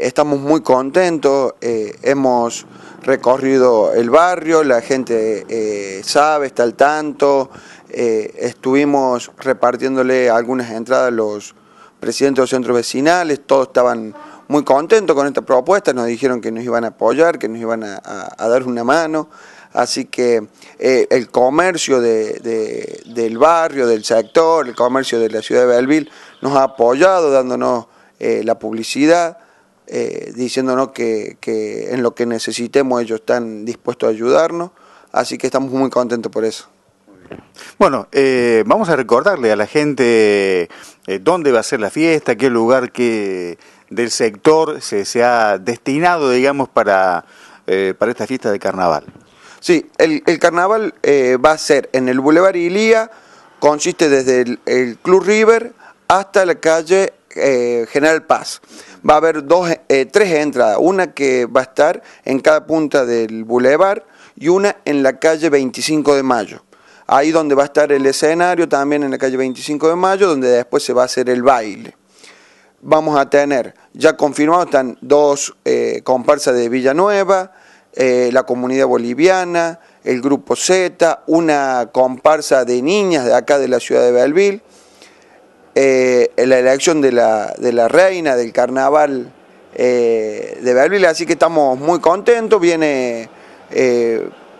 estamos muy contentos, hemos recorrido el barrio, la gente sabe, está al tanto, estuvimos repartiéndole algunas entradas a los presidentes de los centros vecinales, todos estaban muy contentos con esta propuesta, nos dijeron que nos iban a apoyar, que nos iban a, dar una mano, así que eh, el comercio del barrio, del sector, el comercio de la ciudad de Belleville nos ha apoyado dándonos eh, la publicidad, eh, diciéndonos que, que en lo que necesitemos ellos están dispuestos a ayudarnos, así que estamos muy contentos por eso. Bueno, eh, vamos a recordarle a la gente eh, dónde va a ser la fiesta, qué lugar que del sector se, ha destinado, digamos, para, eh, para esta fiesta de carnaval. Sí, el, carnaval va a ser en el Boulevard Ilía, consiste desde el, Club River hasta la calle General Paz. Va a haber dos, tres entradas, una que va a estar en cada punta del Boulevard y una en la calle 25 de Mayo ahí donde va a estar el escenario, también en la calle 25 de Mayo, donde después se va a hacer el baile. Vamos a tener, ya confirmados, están dos eh, comparsas de Villanueva, eh, la comunidad boliviana, el grupo Z, una comparsa de niñas de acá de la ciudad de Belleville, eh, la elección de la, de la, reina del carnaval de Belleville, así que estamos muy contentos, viene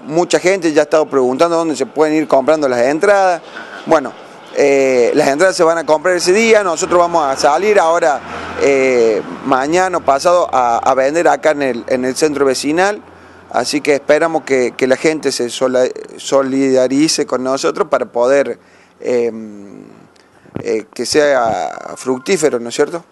mucha gente ya ha estado preguntando dónde se pueden ir comprando las entradas. Bueno, eh, las entradas se van a comprar ese día, nosotros vamos a salir ahora eh, mañana o pasado a, vender acá en el, en el, centro vecinal, así que esperamos que, la gente se solidarice con nosotros para poder eh, que sea fructífero, ¿no es cierto?